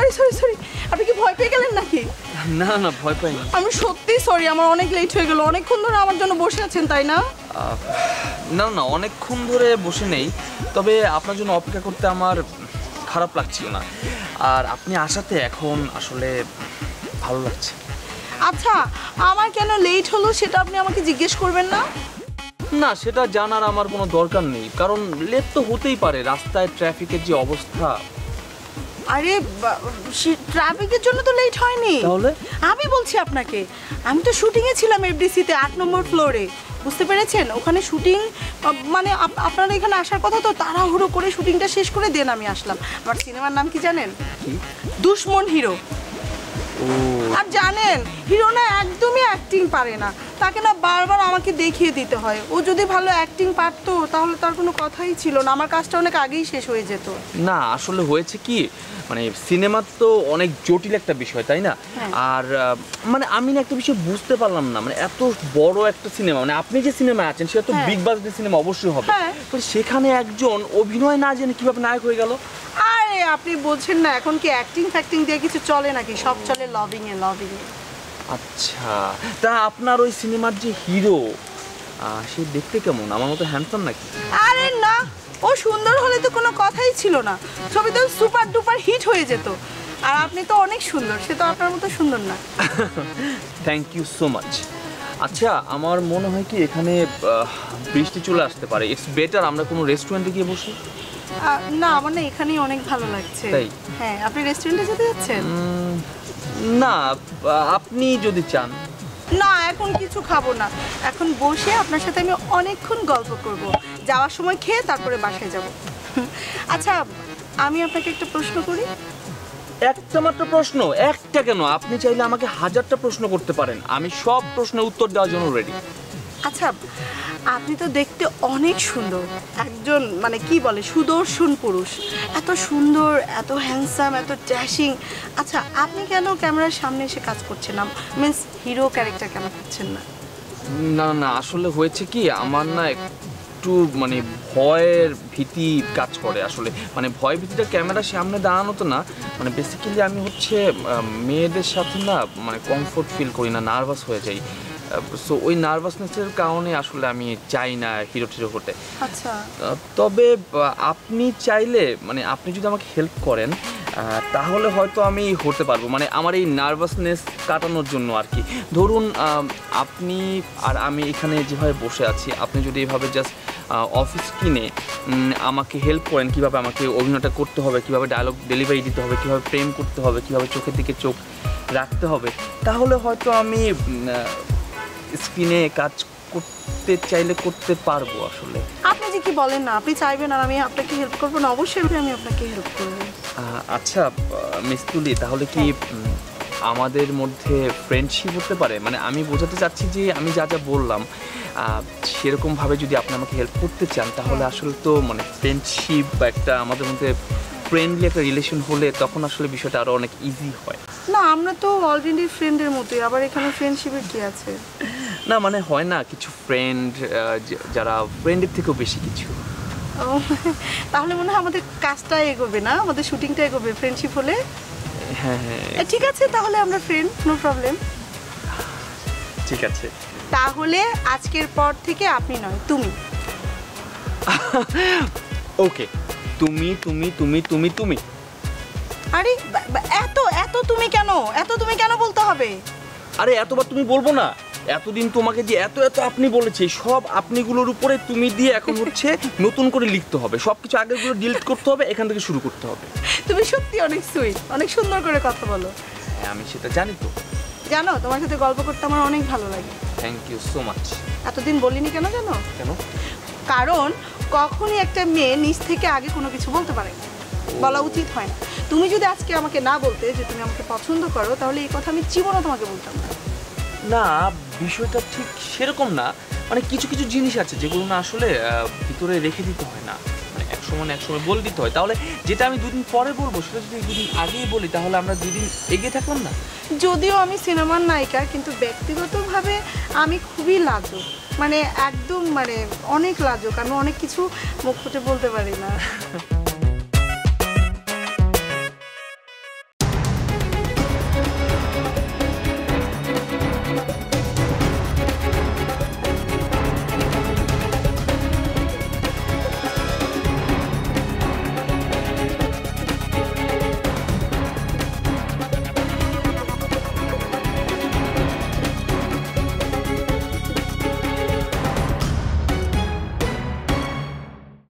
Sorry sorry sorry আপনি কি ভয় পেয়ে গেলেন নাকি? না না ভয় পাইনি। আমি সত্যি সরি আমার অনেক লেট হয়ে গেল। অনেকক্ষণ ধরে আমার জন্য বসে আছেন তাই না? না না অনেকক্ষণ ধরে বসে নেই। তবে আপনার জন্য অপেক্ষা করতে আমার খারাপ লাগছিল না। আর আপনি আসাতে এখন আসলে ভালো লাগছে। আচ্ছা আমার কেন লেট হলো সেটা আপনি আমাকে জিজ্ঞেস করবেন না? না সেটা জানার আমার কোনো দরকার নেই। কারণ লেট তো হতেই পারে। রাস্তায় ট্রাফিকের যে অবস্থা আরে ট্রাফিকের জন্য তো লেট হয়নি। তাহলে? আমি বলছি আপনাকে আমি তো শুটিংয়ে ছিলাম এফডিসিতে আট নম্বর ফ্লোরে বুঝতে পেরেছেন? ওখানে শুটিং মানে আপ- আপনারা এখানে আসার কথা তো তাড়াহুড়ো করে শুটিংটা শেষ করে দেন আমি আসলাম। আমার সিনেমার নাম কি জানেন? দুশমন হিরো আর জানেন হিরো না একদমই অ্যাক্টিং পারে না। তাকে না বারবার আমাকে দেখিয়ে দিতে হয়। ও যদি ভালো অ্যাক্টিং পারতো তাহলে তার কোনো কথাই ছিল না। আমার কাজটা অনেক আগেই শেষ হয়ে যেত। না আসলে হয়েছে কি মানে সিনেমার তো অনেক জটিল একটা বিষয় তাই না? হ্যাঁ। আর মানে আমি না একটা বিষয় বুঝতে পারলাম না। মানে এত বড় একটা সিনেমা মানে আপনি যে সিনেমা আছেন সেটা তো হ্যাঁ। বিগ বাজেটের সিনেমা অবশ্যই হবে। হ্যাঁ। সেখানে একজন অভিনয় না জেনে কীভাবে নায়ক হয়ে গেল? আপনি বলছেন না এখন কি অ্যাক্টিং ফ্যাক্টিং দিয়ে কিছু চলে নাকি? সব চলে লভিং এ লভিং এ। আচ্ছা তা আপনার ওই সিনেমার যে হিরো সে দেখতে কেমন? আমার মতো হ্যান্ডসাম নাকি? আরে না ও সুন্দর হলে তো কোনো কথাই ছিল না। ছবি তো সুপার ডুপার হিট হয়ে যেত। আর আপনি তো অনেক সুন্দর সে তো আপনার মতো সুন্দর না। থ্যাংক ইউ সো মাচ আচ্ছা আমার মনে হয় কি এখানে বৃষ্টি চলে আসতে পারে। ইটস বেটার আমরা কোনো রেস্টুরেন্টে গিয়ে বসি? না আমার না এখানেই অনেক ভালো লাগছে। তাই? হ্যাঁ আপনি রেস্টুরেন্টে যেতে যাচ্ছেন? না আপনি যদি চান। না এখন কিছু খাব না। এখন বসে আপনার সাথে আমি অনেকক্ষণ গল্প করব। যাওয়ার সময় খেয়ে তারপরে বাসায় যাব। আচ্ছা আমি আপনাকে একটা প্রশ্ন করি। একটা মাত্র প্রশ্ন একটা কেন? আপনি চাইলে আমাকে হাজারটা প্রশ্ন করতে পারেন। আমি সব প্রশ্নের উত্তর দেওয়ার জন্য রেডি আচ্ছা আপনি তো দেখতে অনেক সুন্দর। একজন মানে কি বলে সুদর্শন পুরুষ। এত সুন্দর এত হ্যান্ডসাম এত ড্যাশিং আচ্ছা আপনি কেন ক্যামেরার সামনে এসে কাজ করছেন? না মিন্স হিরো ক্যারেক্টার কেন করছেন না? না না আসলে হয়েছে কি আমার না একটু মানে ভয়ের ভীতি কাজ করে আসলে। মানে ভয় ভীতিটা ক্যামেরা সামনে দাঁড়ানো তো না। মানে বেসিক্যালি আমি হচ্ছে মেয়েদের সাথে না মানে কমফোর্ট ফিল করি না নার্ভাস হয়ে যাই। সো ওই নার্ভাসনেসের কারণে আসলে আমি চাই না হিরো টিরো হতে। আচ্ছা। তবে আপনি চাইলে মানে আপনি যদি আমাকে হেল্প করেন তাহলে হয়তো আমি হতে পারব। মানে আমার এই নার্ভাসনেস কাটানোর জন্য আর কি। ধরুন আপনি আর আমি এখানে যেভাবে বসে আছি, আপনি যদি এভাবে জাস্ট অফিস কিনে আমাকে হেল্প করেন কীভাবে আমাকে অভিনয়টা করতে হবে, কীভাবে ডায়লগ ডেলিভারি দিতে হবে, কীভাবে প্রেম করতে হবে, কীভাবে চোখের দিকে চোখ রাখতে হবে, তাহলে হয়তো আমি স্ক্রিনে কাজ করতে চাইলে করতে পারব আসলে। আপনি যে কি বলেন না আপনি চাইবেন আর আমি আপনাকে হেল্প করব না অবশ্যই আমি আপনাকে হেল্প করব। আচ্ছা মিস তুলি তাহলে কি আমাদের মধ্যে ফ্রেন্ডশিপ হতে পারে? মানে আমি বোঝাতে চাচ্ছি যে আমি যা যা বললাম সেরকমভাবে যদি আপনি আমাকে হেল্প করতে চান তাহলে আসলে তো মানে ফ্রেন্ডশিপ বা একটা আমাদের মধ্যে ফ্রেন্ডলি একটা রিলেশন হলে তখন আসলে বিষয়টা আরও অনেক ইজি হয়। না আমরা তো অলরেডি ফ্রেন্ডের মতোই আবার এখানে ফ্রেন্ডশিপের কি আছে? না মানে হয় না কিছু ফ্রেন্ড যারা ফ্রেন্ডের থেকেও বেশি কিছু। তাহলে মনে হয় আমাদের কাজটা এগোবে না? আমাদের শুটিংটা এগোবে ফ্রেন্ডশিপ হলে? হ্যাঁ হ্যাঁ। ঠিক আছে তাহলে আমরা ফ্রেন্ড নো প্রবলেম ঠিক আছে। তাহলে আজকের পর থেকে আপনি নয় তুমি। ওকে তুমি তুমি তুমি তুমি তুমি। আরে এত এত তুমি কেন? এত তুমি কেন বলতে হবে? আরে এতবার তুমি বলব না। এতদিন তোমাকে যে এত এত আপনি বলেছে সব আপনিগুলোর উপরে তুমি দিয়ে এখন হচ্ছে নতুন করে লিখতে হবে। সব কিছু আগেরগুলো ডিলিট করতে হবে এখান থেকে শুরু করতে হবে। তুমি সত্যি অনেক সুইট অনেক সুন্দর করে কথা বলো। হ্যাঁ আমি সেটা জানি তো। জানো তোমার সাথে গল্প করতে আমার অনেক ভালো লাগে। থ্যাংক ইউ সো মাচ এতদিন বলিনি কেন জানো? কেন? কারণ কখনই একটা মেয়ে নিজ থেকে আগে কোনো কিছু বলতে পারে না। বলা উচিত হয় না। তুমি যদি আজকে আমাকে না বলতে যে তুমি আমাকে পছন্দ করো তাহলে এই কথা আমি জীবনও তোমাকে বলতাম না। না বিষয়টা ঠিক সেরকম না। মানে কিছু কিছু জিনিস আছে যেগুলো না আসলে ভিতরে রেখে দিতে হয় না। মানে এক সময় এক সময় বলে দিতে হয়। তাহলে যেটা আমি দুদিন পরে বলব সেটা যদি দুদিন আগেই বলি তাহলে আমরা দুদিন এগিয়ে থাকলাম না? যদিও আমি সিনেমার নায়িকা কিন্তু ব্যক্তিগতভাবে আমি খুবই লাজুক। মানে একদম মানে অনেক লাজক আমি অনেক কিছু মুখ ফুটে বলতে পারি না।